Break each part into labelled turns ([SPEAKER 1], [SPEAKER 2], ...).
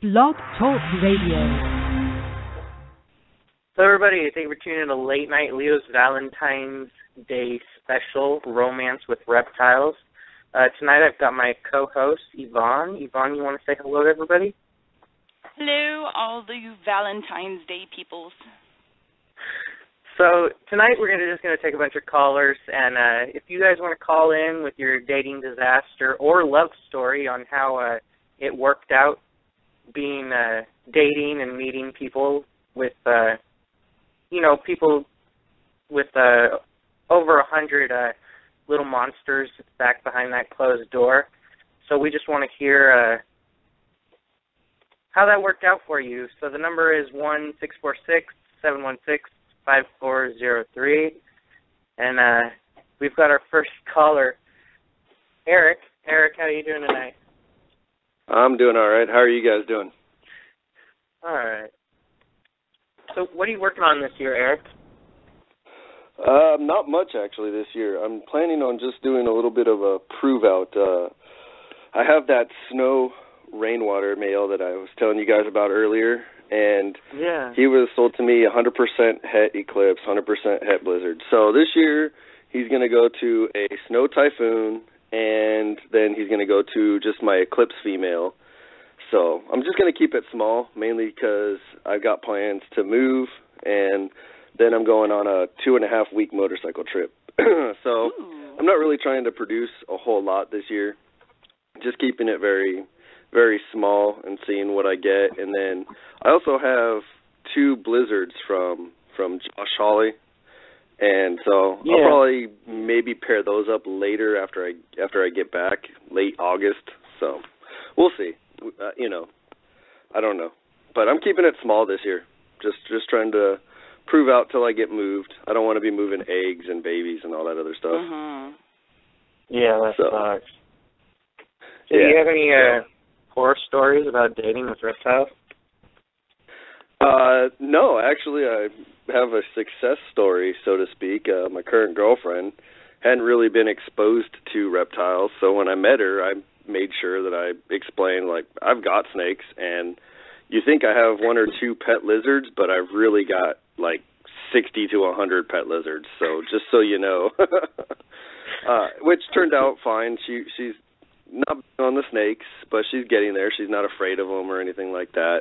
[SPEAKER 1] Blog Talk Radio.
[SPEAKER 2] So everybody, thank you for tuning in to Late Night Leo's Valentine's Day special, Romance with Reptiles. Uh, tonight I've got my co-host, Yvonne. Yvonne, you want to say hello to everybody?
[SPEAKER 3] Hello, all the Valentine's Day peoples.
[SPEAKER 2] So tonight we're gonna just gonna take a bunch of callers, and uh, if you guys want to call in with your dating disaster or love story on how uh, it worked out being uh dating and meeting people with uh you know people with uh over a hundred uh little monsters back behind that closed door. So we just want to hear uh how that worked out for you. So the number is one six four six seven one six five four zero three. And uh we've got our first caller eric. Eric how are you doing tonight
[SPEAKER 4] I'm doing all right. How are you guys doing?
[SPEAKER 2] All right. So, what are you working on this year, Eric?
[SPEAKER 4] Uh, not much actually this year. I'm planning on just doing a little bit of a prove out. Uh, I have that snow rainwater male that I was telling you guys about earlier, and
[SPEAKER 2] yeah,
[SPEAKER 4] he was sold to me 100% het eclipse, 100% het blizzard. So this year he's going to go to a snow typhoon, and then he's going to go to just my eclipse female. So I'm just going to keep it small, mainly because I've got plans to move, and then I'm going on a two and a half week motorcycle trip. so
[SPEAKER 3] Ooh.
[SPEAKER 4] I'm not really trying to produce a whole lot this year. Just keeping it very, very small and seeing what I get. And then I also have two blizzards from from Josh Hawley, and so
[SPEAKER 2] Yeah.
[SPEAKER 4] I'll probably maybe pair those up later after I after I get back, late August. So we'll see. Uh, you know, I don't know, but I'm keeping it small this year. Just just trying to prove out till I get moved. I don't want to be moving eggs and babies and all that other stuff.
[SPEAKER 3] Mhm.
[SPEAKER 2] yeah, that
[SPEAKER 4] So-
[SPEAKER 2] sucks. So,
[SPEAKER 4] Yeah.
[SPEAKER 2] do you have any uh, horror stories about dating with reptiles?
[SPEAKER 4] Uh, no, actually, I have a success story, so to speak. Uh, my current girlfriend hadn't really been exposed to reptiles, so when I met her, I made sure that I explained like I've got snakes, and you think I have one or two pet lizards, but I've really got like sixty to a hundred pet lizards. So just so you know, uh, which turned out fine. She she's not on the snakes, but she's getting there. She's not afraid of them or anything like that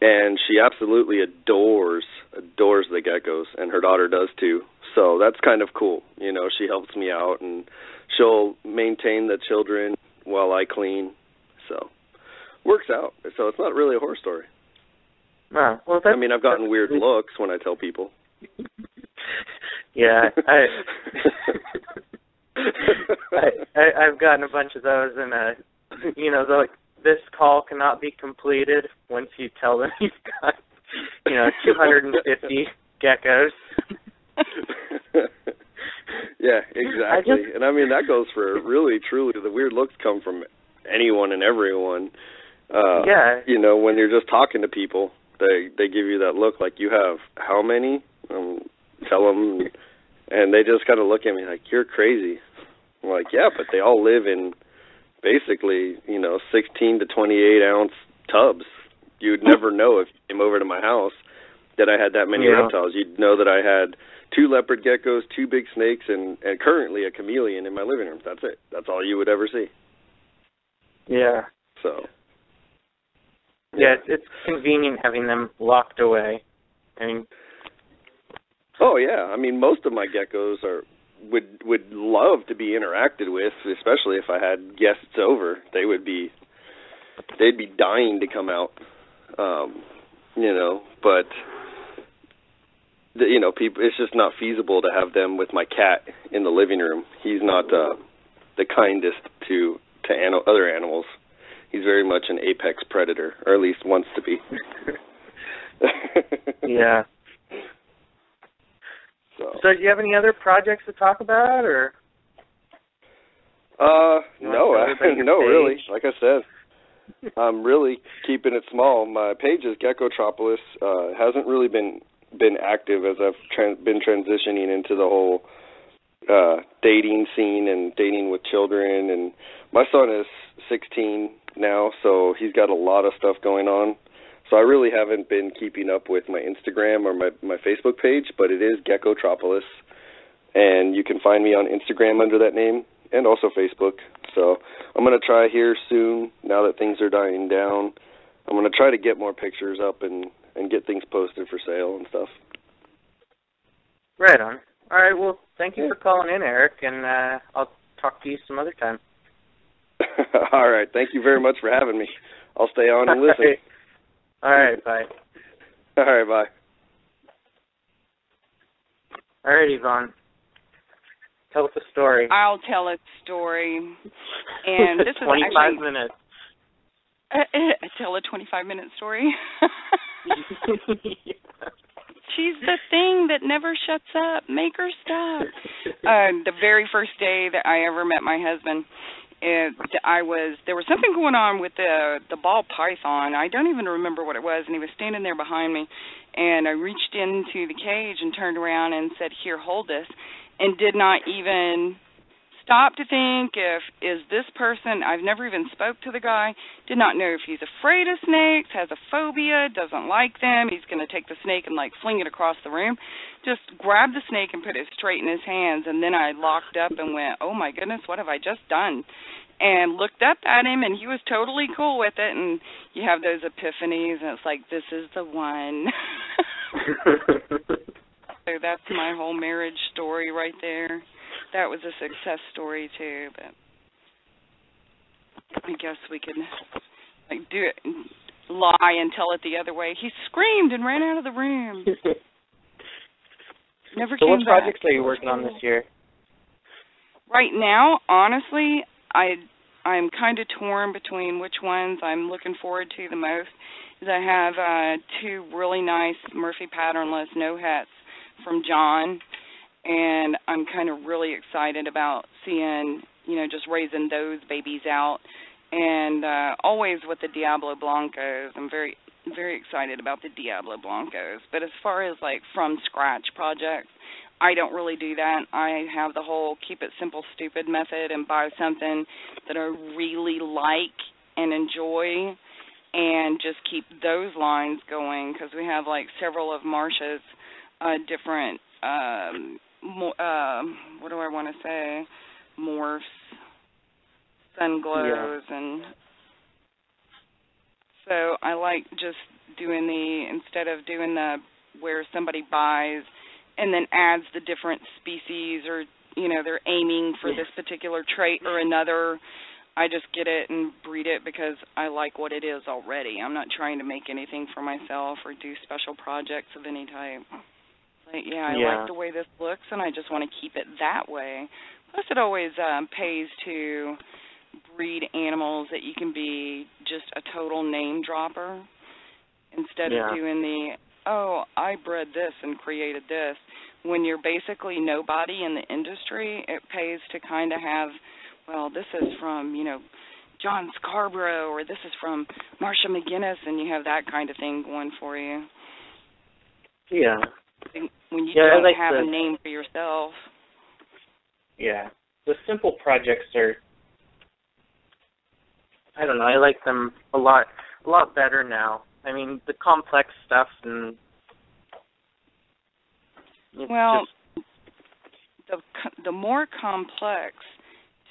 [SPEAKER 4] and she absolutely adores adores the geckos and her daughter does too. So that's kind of cool. You know she helps me out and she'll maintain the children while i clean. So works out. So it's not really a horror story.
[SPEAKER 2] No. Well,
[SPEAKER 4] i mean i've gotten weird looks when i tell people.
[SPEAKER 2] Yeah, I, I, I I've gotten a bunch of those, and uh, you know, they're like this call cannot be completed once you tell them you've got, you know, 250 geckos.
[SPEAKER 4] yeah exactly.
[SPEAKER 2] Just-
[SPEAKER 4] and i mean that goes for really truly the weird looks come from anyone and everyone. Uh
[SPEAKER 2] yeah,
[SPEAKER 4] you know when you're just talking to people they they give you that look like you have how many? Um tell them and they just kind of look at me like you're crazy. I'm like yeah but they all live in basically you know 16 to 28 ounce tubs. You'd never hmm. know if you came over to my house that I had that many
[SPEAKER 2] Yeah.
[SPEAKER 4] reptiles. You'd know that I had two leopard geckos two big snakes and and currently a chameleon in my living room. That's it. That's all you would ever see.
[SPEAKER 2] Yeah,
[SPEAKER 4] so.
[SPEAKER 2] Yeah. It's, it's convenient having them locked away. I mean,
[SPEAKER 4] Oh yeah, I mean most of my geckos are would would love to be interacted with, especially if I had guests over. They would be they'd be dying to come out. Um, you know, but the, you know, people it's just not feasible to have them with my cat in the living room. He's not uh the kindest to to an- other animals. He's very much an apex predator, or at least wants to be.
[SPEAKER 2] yeah.
[SPEAKER 4] So
[SPEAKER 2] So, do you have any other projects to talk about, or
[SPEAKER 4] Uh, no, I, no, really. Like I said, I'm really keeping it small. My page is Geckotropolis. Uh, hasn't really been been active as I've tran- been transitioning into the whole uh dating scene and dating with children. And my son is 16 now, so he's got a lot of stuff going on. So I really haven't been keeping up with my Instagram or my my Facebook page, but it is Gecko Geckotropolis, and you can find me on Instagram under that name and also Facebook. So I'm gonna try here soon. Now that things are dying down, I'm gonna try to get more pictures up and and get things posted for sale and stuff.
[SPEAKER 2] Right on. All right. Well, thank you for calling in, Eric, and uh, I'll talk to you some other time.
[SPEAKER 4] All right. Thank you very much for having me. I'll stay on and listen.
[SPEAKER 2] All right. Bye.
[SPEAKER 4] All right. Bye.
[SPEAKER 2] All right, Yvonne. Tell us a story.
[SPEAKER 3] I'll tell a story. And this is
[SPEAKER 2] 25
[SPEAKER 3] actually
[SPEAKER 2] minutes.
[SPEAKER 3] I tell a 25 minute story. She's the thing that never shuts up. Make her stop. Uh, the very first day that I ever met my husband, it, I was there was something going on with the the ball python. I don't even remember what it was, and he was standing there behind me, and I reached into the cage and turned around and said, "Here, hold this," and did not even stop to think if is this person I've never even spoke to the guy, did not know if he's afraid of snakes, has a phobia, doesn't like them, he's going to take the snake and like fling it across the room. Just grabbed the snake and put it straight in his hands and then I locked up and went, "Oh my goodness, what have I just done?" and looked up at him and he was totally cool with it and you have those epiphanies and it's like this is the one. so that's my whole marriage story right there that was a success story too, but I guess we could like do it lie and tell it the other way. He screamed and ran out of the room. Never
[SPEAKER 2] so
[SPEAKER 3] came
[SPEAKER 2] what
[SPEAKER 3] back.
[SPEAKER 2] projects are you working on this year?
[SPEAKER 3] Right now, honestly, I I'm kind of torn between which ones I'm looking forward to the most. Is I have uh two really nice Murphy patternless no hats from John and I'm kind of really excited about seeing, you know, just raising those babies out. And uh always with the Diablo Blancos, I'm very very excited about the Diablo Blancos. But as far as like from scratch projects, I don't really do that. I have the whole keep it simple stupid method and buy something that I really like and enjoy and just keep those lines going because we have like several of Marsha's uh different um mo- uh, what do I want to say? Morphs, sun glows, and so I like just doing the instead of doing the where somebody buys and then adds the different species or you know they're aiming for this particular trait or another. I just get it and breed it because I like what it is already. I'm not trying to make anything for myself or do special projects of any type. Like, yeah, I
[SPEAKER 2] Yeah.
[SPEAKER 3] like the way this looks, and I just want to keep it that way. Plus, it always um, pays to breed animals that you can be just a total name dropper instead
[SPEAKER 2] Yeah.
[SPEAKER 3] of doing the oh I bred this and created this. When you're basically nobody in the industry, it pays to kind of have well this is from you know John Scarborough or this is from Marsha McGinnis, and you have that kind of thing going for you
[SPEAKER 2] Yeah.
[SPEAKER 3] When you
[SPEAKER 2] Yeah,
[SPEAKER 3] don't
[SPEAKER 2] like
[SPEAKER 3] have
[SPEAKER 2] the-
[SPEAKER 3] a name for yourself.
[SPEAKER 2] Yeah. The simple projects are I don't know, I like them a lot a lot better now. I mean, the complex stuff and
[SPEAKER 3] Well,
[SPEAKER 2] just,
[SPEAKER 3] the the more complex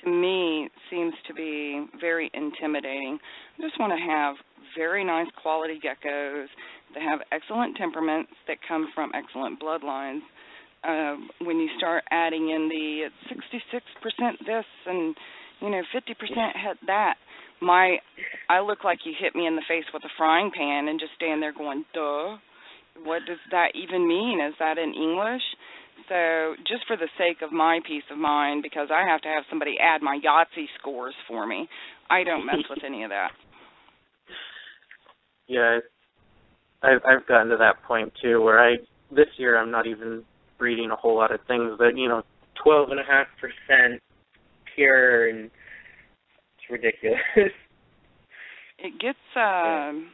[SPEAKER 3] to me seems to be very intimidating. I just want to have very nice quality geckos that have excellent temperaments that come from excellent bloodlines. Uh, when you start adding in the 66% this and you know 50% had that, my I look like you hit me in the face with a frying pan and just stand there going, "Duh." What does that even mean? Is that in English? So, just for the sake of my peace of mind, because I have to have somebody add my Yahtzee scores for me, I don't mess with any of that.
[SPEAKER 2] yeah, I've I've gotten to that point too where I this year I'm not even reading a whole lot of things that, you know, twelve and a half percent pure and it's ridiculous.
[SPEAKER 3] It gets um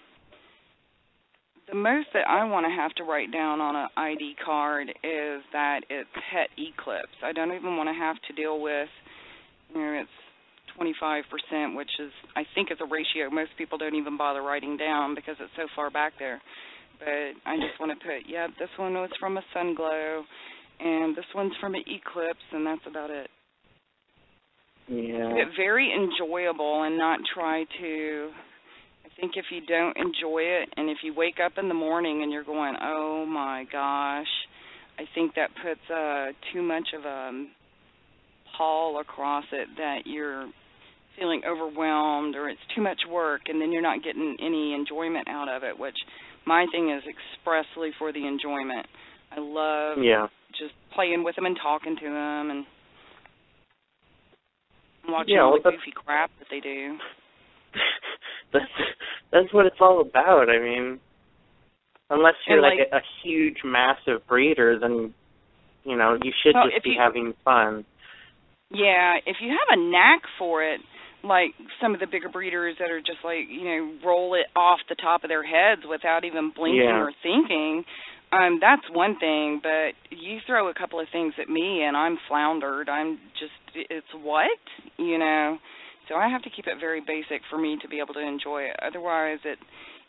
[SPEAKER 3] the most that I want to have to write down on an ID card is that it's het eclipse. I don't even want to have to deal with 25%, which is I think is a ratio most people don't even bother writing down because it's so far back there. But I just want to put, yeah, this one was from a sun glow, and this one's from an eclipse, and that's about it.
[SPEAKER 2] Yeah.
[SPEAKER 3] Keep very enjoyable and not try to. I think if you don't enjoy it, and if you wake up in the morning and you're going, oh my gosh, I think that puts uh too much of a pall across it that you're feeling overwhelmed or it's too much work and then you're not getting any enjoyment out of it which my thing is expressly for the enjoyment i love
[SPEAKER 2] Yeah.
[SPEAKER 3] just playing with them and talking to them and watching
[SPEAKER 2] Yeah,
[SPEAKER 3] all
[SPEAKER 2] well,
[SPEAKER 3] the goofy crap that they do
[SPEAKER 2] that's that's what it's all about. I mean, unless you're like,
[SPEAKER 3] like-
[SPEAKER 2] a, a huge, massive breeder, then you know you should
[SPEAKER 3] Well,
[SPEAKER 2] just be
[SPEAKER 3] you-
[SPEAKER 2] having fun.
[SPEAKER 3] Yeah, if you have a knack for it, like some of the bigger breeders that are just like, you know, roll it off the top of their heads without even blinking
[SPEAKER 2] Yeah.
[SPEAKER 3] or thinking, um, that's one thing, but you throw a couple of things at me and I'm floundered. I'm just it's what? You know. So I have to keep it very basic for me to be able to enjoy it. Otherwise it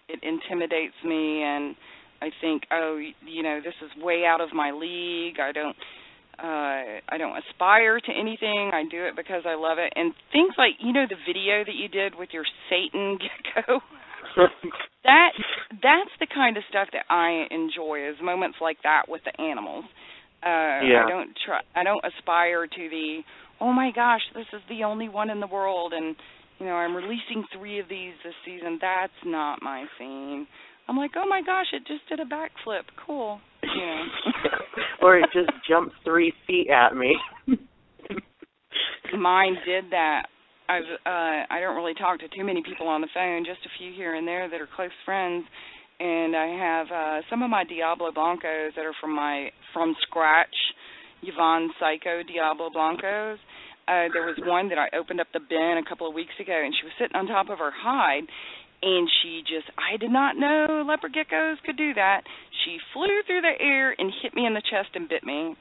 [SPEAKER 3] it intimidates me and I think, oh, you know, this is way out of my league. I don't uh I don't aspire to anything. I do it because I love it. And things like, you know, the video that you did with your Satan gecko. that that's the kind of stuff that I enjoy is moments like that with the animals. Uh
[SPEAKER 2] Yeah.
[SPEAKER 3] I don't try I don't aspire to the oh my gosh, this is the only one in the world and you know, I'm releasing 3 of these this season. That's not my thing. I'm like, "Oh my gosh, it just did a backflip. Cool." Know.
[SPEAKER 2] or it just jumped three feet at me.
[SPEAKER 3] Mine did that. I've uh I don't really talk to too many people on the phone, just a few here and there that are close friends. And I have uh some of my Diablo Blancos that are from my from scratch Yvonne Psycho Diablo Blancos. Uh there was one that I opened up the bin a couple of weeks ago and she was sitting on top of her hide and she just I did not know leopard geckos could do that. She flew through the air and hit me in the chest and bit me,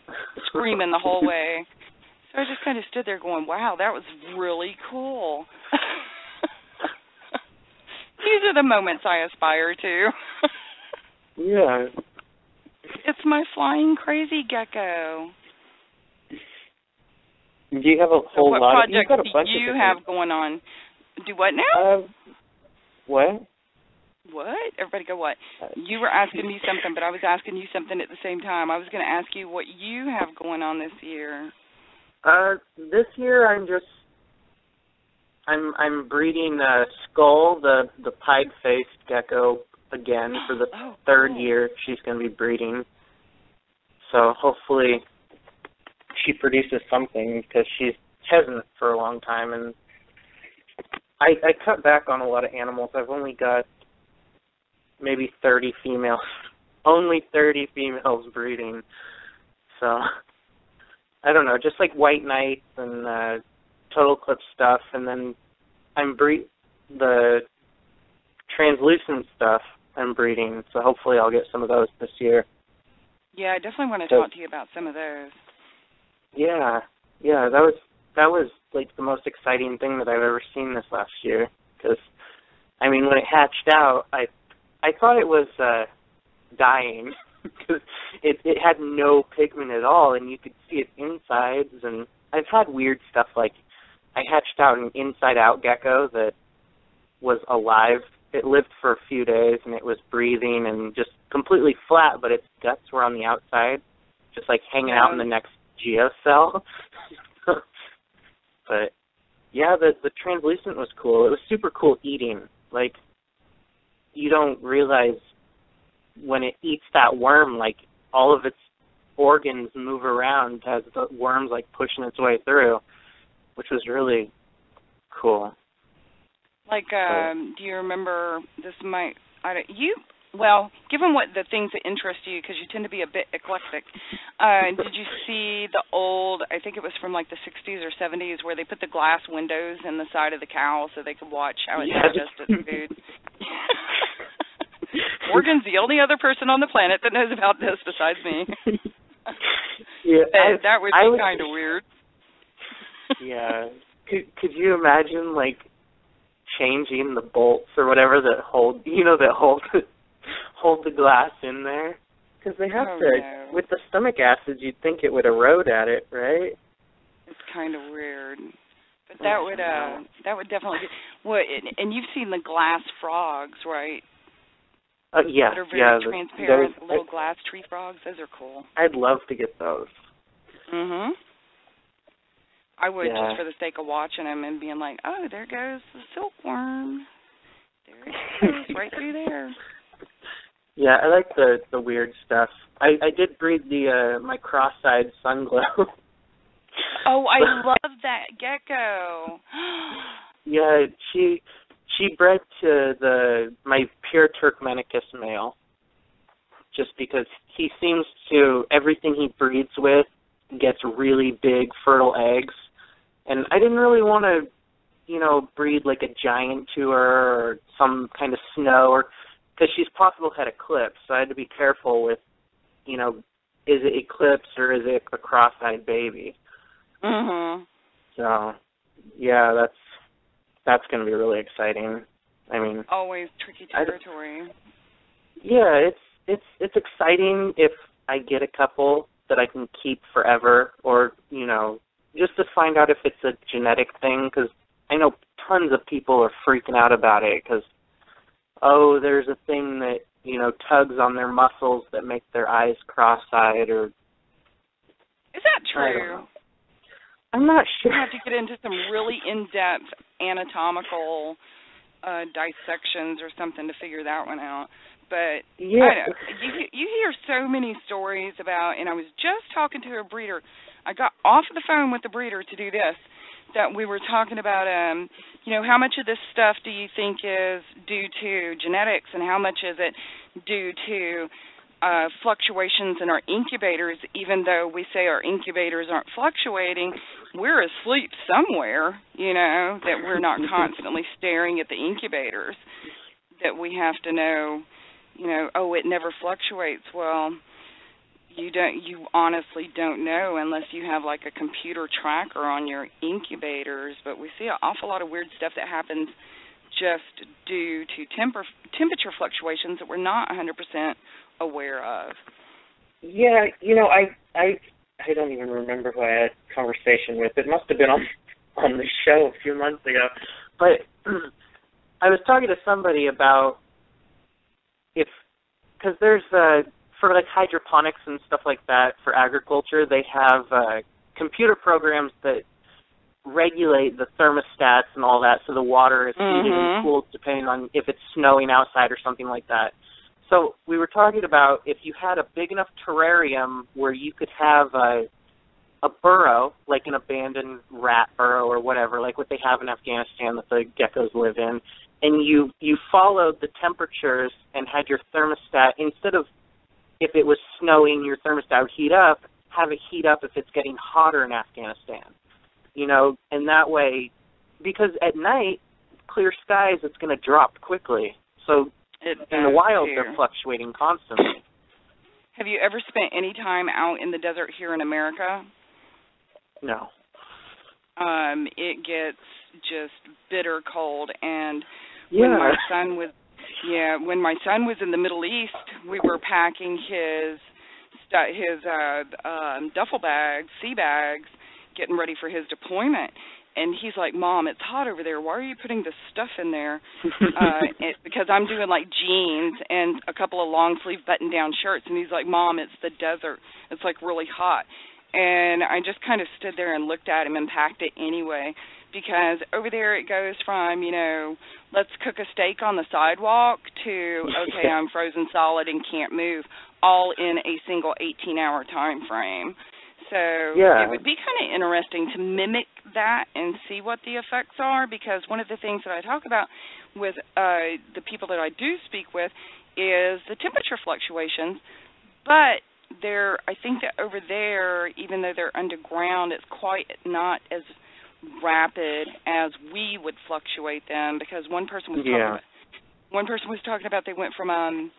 [SPEAKER 3] screaming the whole way. So I just kind of stood there going, "Wow, that was really cool." These are the moments I aspire to.
[SPEAKER 2] yeah.
[SPEAKER 3] it's my flying crazy gecko.
[SPEAKER 2] Do you have a
[SPEAKER 3] So
[SPEAKER 2] whole
[SPEAKER 3] what
[SPEAKER 2] lot? Of,
[SPEAKER 3] projects
[SPEAKER 2] you've got a
[SPEAKER 3] do you have going on? Do what now?
[SPEAKER 2] Uh, what?
[SPEAKER 3] What? Everybody go what? You were asking me something, but I was asking you something at the same time. I was going to ask you what you have going on this year.
[SPEAKER 2] Uh, this year I'm just I'm I'm breeding uh Skull, the the pied faced gecko again for the
[SPEAKER 3] Oh,
[SPEAKER 2] third
[SPEAKER 3] cool.
[SPEAKER 2] year she's going to be breeding. So hopefully she produces something because she's hasn't for a long time and I I cut back on a lot of animals. I've only got maybe 30 females. only 30 females breeding. So I don't know, just like White Knights and uh Total Eclipse stuff and then I'm breed the translucent stuff I'm breeding, so hopefully I'll get some of those this year.
[SPEAKER 3] Yeah, I definitely want to
[SPEAKER 2] So-
[SPEAKER 3] talk to you about some of those.
[SPEAKER 2] Yeah, yeah, that was that was like the most exciting thing that I've ever seen this last year. Because, I mean, when it hatched out, I I thought it was uh dying because it it had no pigment at all, and you could see its insides. And I've had weird stuff like I hatched out an inside-out gecko that was alive. It lived for a few days, and it was breathing and just completely flat, but its guts were on the outside, just like hanging out in the next geocell. but yeah, the the translucent was cool. It was super cool eating. Like you don't realize when it eats that worm, like all of its organs move around as the worm's like pushing its way through, which was really cool.
[SPEAKER 3] Like, um, do you remember this? Might I don't, you? Well, given what the things that interest you, because you tend to be a bit eclectic. Uh, did you see the old? I think it was from like the 60s or 70s, where they put the glass windows in the side of the cow so they could watch how it
[SPEAKER 2] Yes.
[SPEAKER 3] digested food. Morgan's the only other person on the planet that knows about this besides me.
[SPEAKER 2] yeah, I,
[SPEAKER 3] that would be
[SPEAKER 2] was-
[SPEAKER 3] kind of weird.
[SPEAKER 2] yeah, could could you imagine like changing the bolts or whatever that hold you know that hold hold the glass in there? Because they have
[SPEAKER 3] Oh,
[SPEAKER 2] to
[SPEAKER 3] no.
[SPEAKER 2] with the stomach acid. You'd think it would erode at it, right?
[SPEAKER 3] It's kind of weird. But that would uh that would definitely be and, and you've seen the glass frogs, right?
[SPEAKER 2] Uh, yeah,
[SPEAKER 3] that are very
[SPEAKER 2] yeah.
[SPEAKER 3] transparent
[SPEAKER 2] those-
[SPEAKER 3] little glass tree frogs. Those are cool.
[SPEAKER 2] I'd love to get those.
[SPEAKER 3] Mhm. I would
[SPEAKER 2] Yeah.
[SPEAKER 3] just for the sake of watching them and being like, "Oh, there goes the silkworm. There it goes, right through there."
[SPEAKER 2] Yeah, I like the the weird stuff. I I did breed the uh my cross-eyed sun glow.
[SPEAKER 3] Oh, I love that gecko.
[SPEAKER 2] yeah, she she bred to the my pure Turkmenicus male. Just because he seems to everything he breeds with gets really big fertile eggs, and I didn't really want to, you know, breed like a giant to her or some kind of snow or because she's possible had eclipse, so I had to be careful with, you know, is it eclipse or is it a cross-eyed baby?
[SPEAKER 3] mhm.
[SPEAKER 2] So, yeah, that's that's going to be really exciting. I mean,
[SPEAKER 3] Always tricky
[SPEAKER 2] I-
[SPEAKER 3] territory.
[SPEAKER 2] yeah, it's it's it's exciting if I get a couple that I can keep forever, or you know, just to find out if it's a genetic thing. Because I know tons of people are freaking out about it because oh, there's a thing that you know tugs on their muscles that make their eyes cross-eyed, or
[SPEAKER 3] Is that
[SPEAKER 2] I
[SPEAKER 3] true?
[SPEAKER 2] I'm not sure.
[SPEAKER 3] You have to get into some really in-depth anatomical uh dissections or something to figure that one out. But
[SPEAKER 2] yeah,
[SPEAKER 3] I know you you hear so many stories about, and I was just talking to a breeder. I got off the phone with the breeder to do this. That we were talking about, um, you know, how much of this stuff do you think is due to genetics, and how much is it due to uh, fluctuations in our incubators? Even though we say our incubators aren't fluctuating, we're asleep somewhere. You know that we're not constantly staring at the incubators. That we have to know you know, oh, it never fluctuates. Well, you don't you honestly don't know unless you have like a computer tracker on your incubators, but we see an awful lot of weird stuff that happens just due to temper temperature fluctuations that we're not 100% aware of.
[SPEAKER 2] Yeah, you know, I I I don't even remember who I had a conversation with. It must have been on on the show a few months ago. But I was talking to somebody about if because there's uh for like hydroponics and stuff like that for agriculture, they have uh computer programs that regulate the thermostats and all that so the water is heated
[SPEAKER 3] Mhm.
[SPEAKER 2] and cooled depending on if it's snowing outside or something like that. So we were talking about if you had a big enough terrarium where you could have a a burrow, like an abandoned rat burrow or whatever, like what they have in Afghanistan that the geckos live in, and you you followed the temperatures and had your thermostat instead of if it was snowing, your thermostat would heat up, have it heat up if it's getting hotter in Afghanistan. You know, and that way because at night, clear skies it's gonna drop quickly. So
[SPEAKER 3] It
[SPEAKER 2] in the wild
[SPEAKER 3] too.
[SPEAKER 2] they're fluctuating constantly.
[SPEAKER 3] Have you ever spent any time out in the desert here in America?
[SPEAKER 2] No.
[SPEAKER 3] Um, it gets just bitter cold and
[SPEAKER 2] Yeah.
[SPEAKER 3] when my son was yeah when my son was in the middle east we were packing his stu- his uh um duffel bags sea bags getting ready for his deployment and he's like mom it's hot over there. Why are you putting this stuff in there? Uh it, because i'm doing like jeans and a couple of long sleeve button down shirts. And he's like mom it's the desert. It's like really hot. And i just kind of stood there and looked at him and packed it anyway. Because over there it goes from you know let's cook a steak on the sidewalk to okay i'm frozen solid and can't move all in a single 18 hour time frame. So
[SPEAKER 2] Yeah.
[SPEAKER 3] it would be kind of interesting to mimic that and see what the effects are because one of the things that I talk about with uh the people that I do speak with is the temperature fluctuations but they're I think that over there even though they're underground it's quite not as rapid as we would fluctuate them because one person was talking about one person was talking about they went from um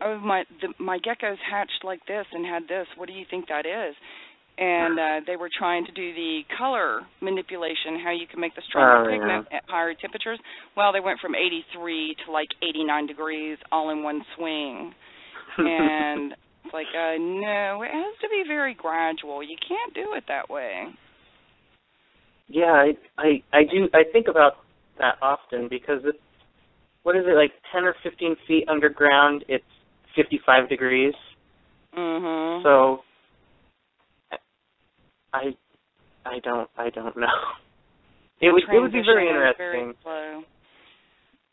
[SPEAKER 3] oh my the, my geckos hatched like this and had this. What do you think that is and uh, they were trying to do the color manipulation, how you can make the stronger
[SPEAKER 2] Oh,
[SPEAKER 3] pigment at higher temperatures. Well, they went from 83 to like 89 degrees all in one swing, and it's like, uh, no, it has to be very gradual. You can't do it that way.
[SPEAKER 2] Yeah, I I I do I think about that often because it's what is it like ten or fifteen feet underground? It's fifty five degrees.
[SPEAKER 3] Mhm.
[SPEAKER 2] So I I don't I don't know. It would it would be very interesting.
[SPEAKER 3] Very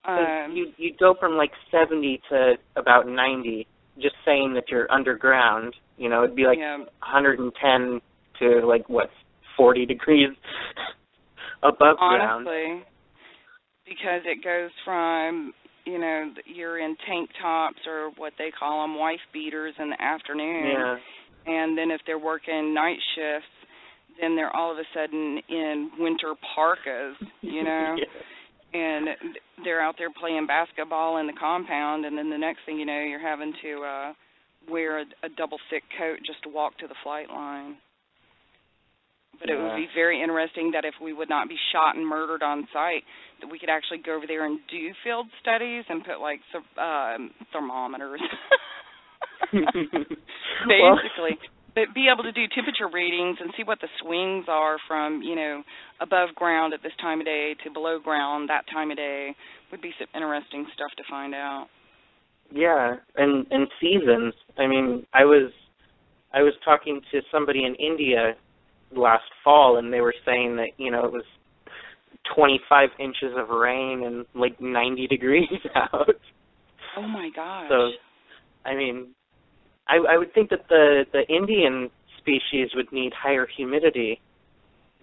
[SPEAKER 3] Um,
[SPEAKER 2] you you'd go from like seventy to about ninety, just saying that you're underground. You know, it'd be like
[SPEAKER 3] yeah.
[SPEAKER 2] 110 to like what 40 degrees above ground.
[SPEAKER 3] honestly because it goes from you know you're in tank tops or what they call them wife beaters in the afternoon
[SPEAKER 2] Yeah.
[SPEAKER 3] and then if they're working night shifts then they're all of a sudden in winter parkas you know? And they're out there playing basketball in the compound and then the next thing you know you're having to uh wear a, a double thick coat just to walk to the flight line. But it would be very interesting that if we would not be shot and murdered on site, that we could actually go over there and do field studies and put like th- um, thermometers,
[SPEAKER 2] Well-
[SPEAKER 3] basically. But be able to do temperature readings and see what the swings are from you know above ground at this time of day to below ground that time of day would be some interesting stuff to find out.
[SPEAKER 2] Yeah, and and seasons. I mean, I was I was talking to somebody in India last fall, and they were saying that you know it was 25 inches of rain and like 90 degrees out.
[SPEAKER 3] Oh my gosh.
[SPEAKER 2] So, I mean, I I would think that the the Indian species would need higher humidity,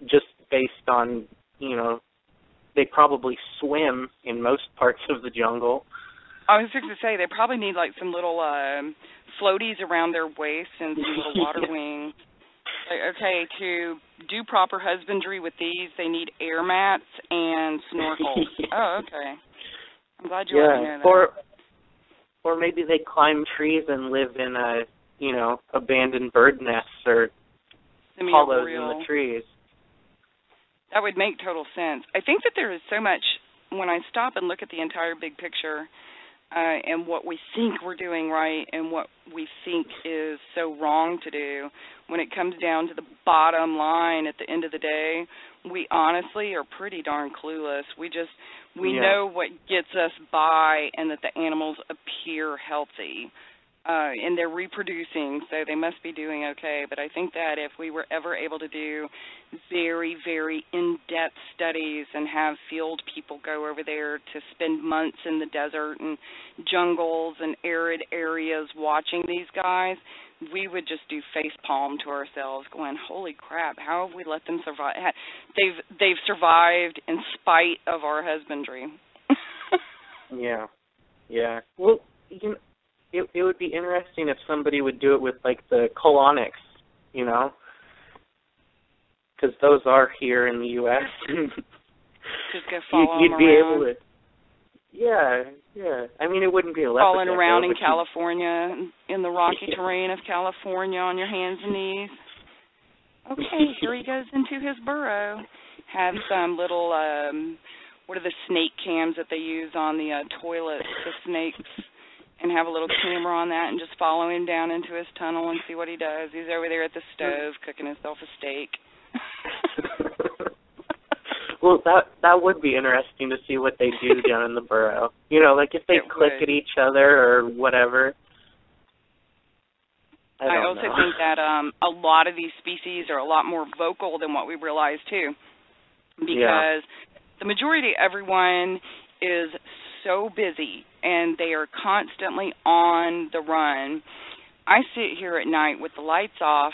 [SPEAKER 2] just based on you know they probably swim in most parts of the jungle.
[SPEAKER 3] I was fixing to say they probably need like some little um floaties around their waist and some little water
[SPEAKER 2] Yeah.
[SPEAKER 3] wings. Like, okay, to do proper husbandry with these, they need air mats and snorkels. Oh, okay. I'm glad you let me know
[SPEAKER 2] yeah,
[SPEAKER 3] that.
[SPEAKER 2] or or maybe they climb trees and live in a you know abandoned bird nests or hollows in the trees.
[SPEAKER 3] That would make total sense. I think that there is so much when I stop and look at the entire big picture uh, and what we think we're doing right and what we think is so wrong to do. When it comes down to the bottom line at the end of the day, we honestly are pretty darn clueless. We just we
[SPEAKER 2] Yeah.
[SPEAKER 3] know what gets us by and that the animals appear healthy. Uh, and they're reproducing, so they must be doing okay. But I think that if we were ever able to do very, very in-depth studies and have field people go over there to spend months in the desert and jungles and arid areas watching these guys, we would just do face palm to ourselves, going, "Holy crap! How have we let them survive? Ha- They've they've survived in spite of our husbandry."
[SPEAKER 2] Yeah, yeah. Well, you know, it it would be interesting if somebody would do it with like the Coleonyx, you know, because those are here in the U.S.
[SPEAKER 3] just go
[SPEAKER 2] you,
[SPEAKER 3] follow
[SPEAKER 2] you'd
[SPEAKER 3] them
[SPEAKER 2] be
[SPEAKER 3] around.
[SPEAKER 2] able to. Yeah, yeah. I mean, it wouldn't be a leopard
[SPEAKER 3] crawling
[SPEAKER 2] gecko,
[SPEAKER 3] around in
[SPEAKER 2] you-
[SPEAKER 3] California, in the rocky
[SPEAKER 2] Yeah.
[SPEAKER 3] terrain of California on your hands and knees. Okay, here he goes into his burrow. Have some little um what are the snake cams that they use on the uh, toilets, the snakes, and have a little camera on that and just follow him down into his tunnel and see what he does. He's over there at the stove cooking himself a steak.
[SPEAKER 2] well, that that would be interesting to see what they do down in the burrow. You know, like if they
[SPEAKER 3] It
[SPEAKER 2] click
[SPEAKER 3] would.
[SPEAKER 2] at each other or whatever. I,
[SPEAKER 3] I also
[SPEAKER 2] know.
[SPEAKER 3] think that um a lot of these species are a lot more vocal than what we realize too. Because the majority of everyone is so busy and they are constantly on the run. I sit here at night with the lights off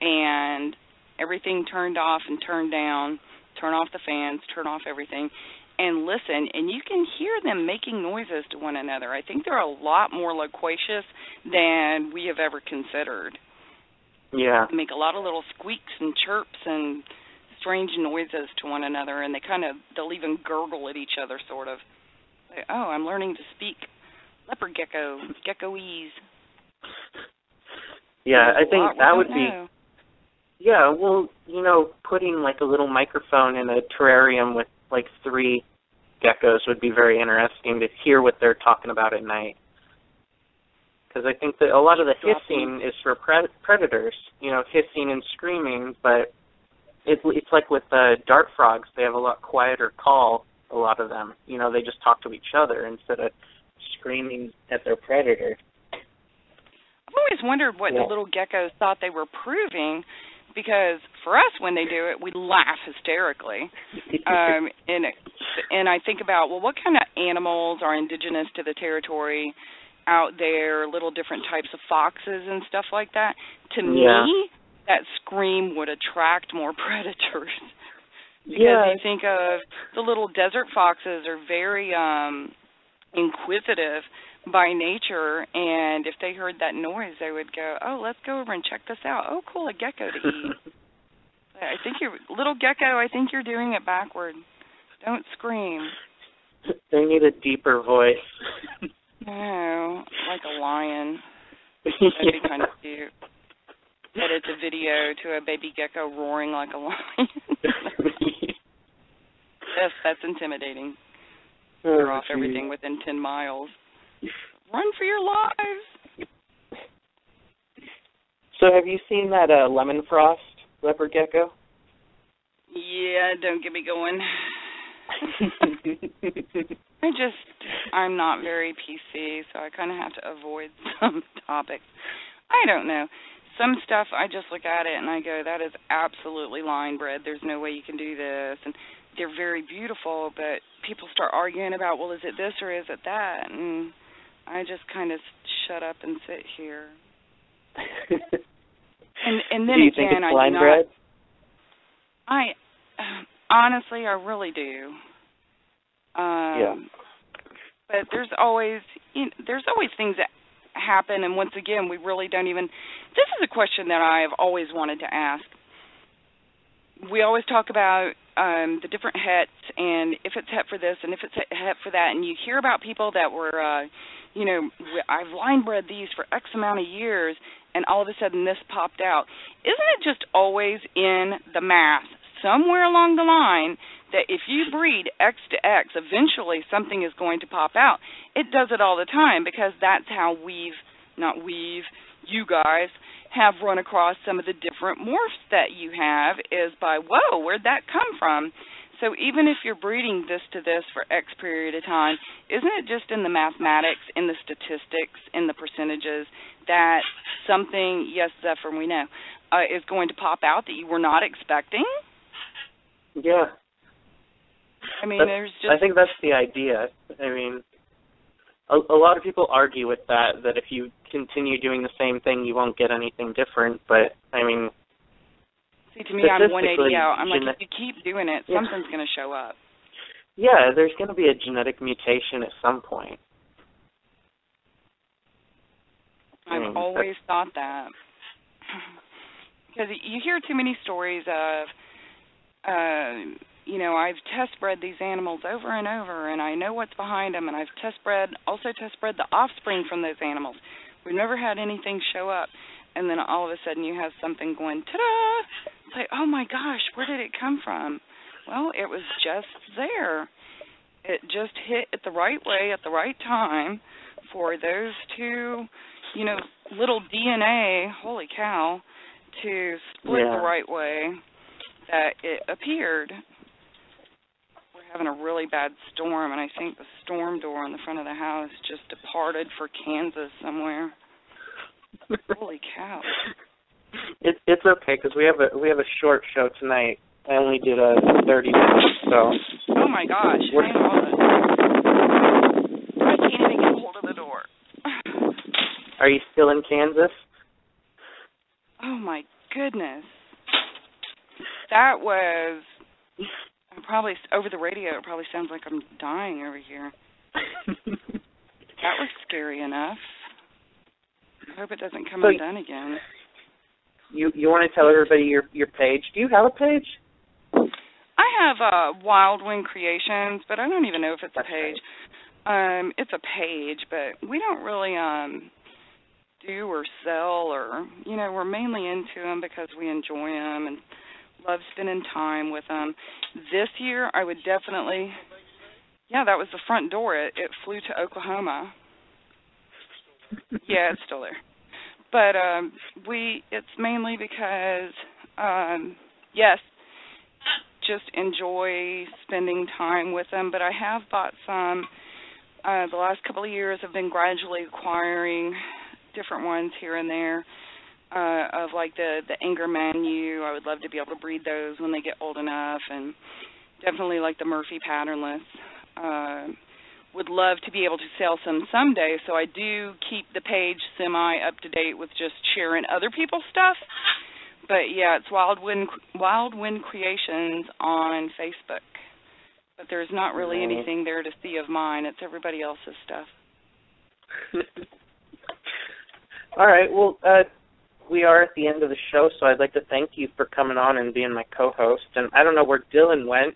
[SPEAKER 3] and everything turned off and turned down, turn off the fans, turn off everything and listen and you can hear them making noises to one another. I think they're a lot more loquacious than we have ever considered.
[SPEAKER 2] yeah.
[SPEAKER 3] They make a lot of little squeaks and chirps and strange noises to one another and they kind of they'll even gurgle at each other sort of. Like, oh, I'm learning to speak leopard gecko, geckoese.
[SPEAKER 2] Yeah, I
[SPEAKER 3] There's a lot
[SPEAKER 2] think that would be
[SPEAKER 3] know.
[SPEAKER 2] Yeah, well, you know, putting like a little microphone in a terrarium with like three geckos would be very interesting to hear what they're talking about at night. Because I think that a lot of the hissing is for pre- predators, you know, hissing and screaming. But it, it's like with the dart frogs; they have a lot quieter call. A lot of them, you know, they just talk to each other instead of screaming at their predator.
[SPEAKER 3] I've always wondered what
[SPEAKER 2] Yeah.
[SPEAKER 3] the little geckos thought they were proving, because for us, when they do it, we laugh hysterically. um, and and I think about well, what kind of animals are indigenous to the territory out there? Little different types of foxes and stuff like that. To
[SPEAKER 2] Yeah.
[SPEAKER 3] me, that scream would attract more predators. Because
[SPEAKER 2] yeah,
[SPEAKER 3] you think of the little desert foxes are very um inquisitive by nature and if they heard that noise they would go, "Oh, let's go over and check this out. Oh, cool, a gecko to eat." I think you're little gecko, I think you're doing it backward. Don't scream.
[SPEAKER 2] they need a deeper voice.
[SPEAKER 3] No, like a lion. That'd be kind of cute. But it's a video to a baby gecko roaring like a lion. yes, that's intimidating. Oh, They're off everything within 10 miles. Run for your lives.
[SPEAKER 2] So, have you seen that uh, lemon frost leopard gecko?
[SPEAKER 3] Yeah, don't get me going. I just, I'm not very PC, so I kind of have to avoid some topics. I don't know. Some stuff I just look at it and I go, that is absolutely line bred. There's no way you can do this. And they're very beautiful, but people start arguing about, well, is it this or is it that? And I just kind of shut up and sit here. And and then
[SPEAKER 2] do you
[SPEAKER 3] again,
[SPEAKER 2] think it's
[SPEAKER 3] I
[SPEAKER 2] line
[SPEAKER 3] do not. I honestly, I really do. Um,
[SPEAKER 2] Yeah.
[SPEAKER 3] But there's always, you know, there's always things that happen, and once again, we really don't even. This is a question that I have always wanted to ask. We always talk about um the different hets and if it's het for this and if it's het for that, and you hear about people that were, uh you know, I've line bred these for X amount of years, and all of a sudden this popped out. Isn't it just always in the math somewhere along the line that if you breed X to X, eventually something is going to pop out? It does it all the time because that's how we've, not we've, you guys have run across some of the different morphs that you have is by, whoa, where'd that come from? So even if you're breeding this to this for X period of time, isn't it just in the mathematics, in the statistics, in the percentages that something, yes, Zephyr, we know, uh, is going to pop out that you were not expecting?
[SPEAKER 2] Yeah.
[SPEAKER 3] I mean,
[SPEAKER 2] That's-
[SPEAKER 3] there's just
[SPEAKER 2] I think that's the idea. I mean, a, a lot of people argue with that that if you continue doing the same thing, you won't get anything different. But I mean,
[SPEAKER 3] see to me, I'm 180
[SPEAKER 2] statistically,
[SPEAKER 3] out. I'm like, if you keep doing it,
[SPEAKER 2] Yeah.
[SPEAKER 3] something's going to show up.
[SPEAKER 2] yeah, there's going to be a genetic mutation at some point.
[SPEAKER 3] I've
[SPEAKER 2] Mm,
[SPEAKER 3] always thought that because you hear too many stories of, uh, you know, I've test bred these animals over and over, and I know what's behind them, and I've test bred, also test bred the offspring from those animals. We've never had anything show up, and then all of a sudden you have something going, ta-da! It's like, oh my gosh, where did it come from? Well, it was just there. It just hit it the right way at the right time for those two you know, little DNA, holy cow, to split
[SPEAKER 2] Yeah.
[SPEAKER 3] the right way that it appeared. We're having a really bad storm, and I think the storm door on the front of the house just departed for Kansas somewhere. Holy cow!
[SPEAKER 2] It's it's okay because we have a we have a short show tonight. I only did a thirty minutes, so
[SPEAKER 3] Oh my gosh!
[SPEAKER 2] We're-
[SPEAKER 3] Hang on. I can't even get hold of the door.
[SPEAKER 2] are you still in Kansas?
[SPEAKER 3] Oh my goodness. That was I'm probably over the radio. It probably sounds like I'm dying over here. That was scary enough. I hope it doesn't come
[SPEAKER 2] So-
[SPEAKER 3] undone again.
[SPEAKER 2] You you want to tell everybody your your page? Do you have a page?
[SPEAKER 3] I have uh Wild Wing Creations, but I don't even know if it's a
[SPEAKER 2] That's
[SPEAKER 3] page. Um, it's a page, but we don't really um do do or sell or you know we're mainly into them because we enjoy them and love spending time with them this year i would definitely yeah that was the front door it it flew to oklahoma yeah it's still there but um we it's mainly because um yes just enjoy spending time with them but i have bought some uh the last couple of years i've been gradually acquiring different ones here and there uh of like the the Ingerman I would love to be able to breed those when they get old enough and definitely like the Murphy patternless. Uh would love to be able to sell some someday, so I do keep the page semi up to date with just sharing other people's stuff. But yeah, it's Wild Wind Wild Wind Creations on Facebook. But there's not really anything there to see of mine. It's everybody else's stuff.
[SPEAKER 2] All right. Well, uh, we are at the end of the show, so I'd like to thank you for coming on and being my co-host. And I don't know where Dylan went.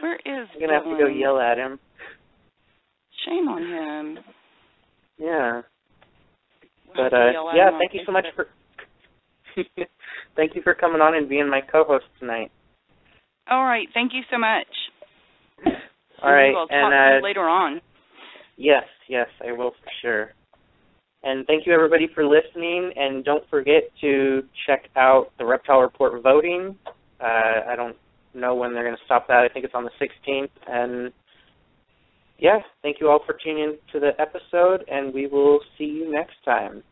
[SPEAKER 3] Where is
[SPEAKER 2] I'm gonna have to go yell at him.
[SPEAKER 3] Shame on him.
[SPEAKER 2] Yeah. But uh, yeah, thank you so much for. thank you for coming on and being my co-host tonight.
[SPEAKER 3] All right, thank you so much.
[SPEAKER 2] All right,
[SPEAKER 3] We'll talk
[SPEAKER 2] and
[SPEAKER 3] to
[SPEAKER 2] uh,
[SPEAKER 3] you later on.
[SPEAKER 2] Yes, yes, I will for sure. And thank you everybody for listening. And don't forget to check out the Reptile Report voting. Uh, I don't know when they're going to stop that. I think it's on the 16th. And yeah, thank you all for tuning in to the episode, and we will see you next time.